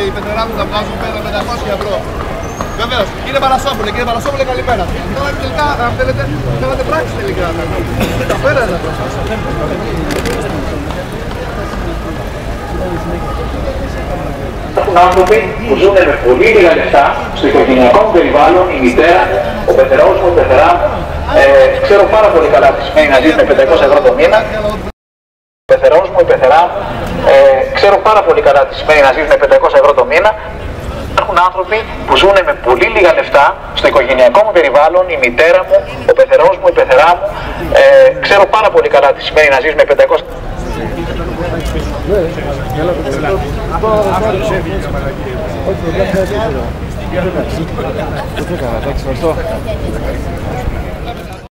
Και οι πεθερά μου θα βγάζουν πέρα 500 ευρώ. Βεβαίως. Κύριε Παρασόπουλε, κύριε Παρασόπουλε, καλημέρα. Τώρα τελικά, αν θέλετε, θέλατε πράξη τελικά. Τα πέρα είναι μπροστά σας. Υπάρχουν άνθρωποι που ζουν με πολύ λίγα λεφτά στο οικογενειακό μου περιβάλλον, η μητέρα, ο πεθερός μου, η πεθερά μου. Ε, ξέρω πάρα πολύ καλά τι σημαίνει να ζεις με 500 ευρώ το μήνα. Ο πεθερός μου, η πεθερά μου. Ε, ξέρω πάρα πολύ καλά τι σημαίνει να ζεις με 500 ευρώ το μήνα. Υπάρχουν άνθρωποι που ζουν με πολύ λίγα λεφτά στο οικογενειακό μου περιβάλλον, η μητέρα μου, ο πεθερός μου, η πεθερά μου. Ε, ξέρω πάρα πολύ καλά τι σημαίνει να ζεις με 500 Όχι, δεν θα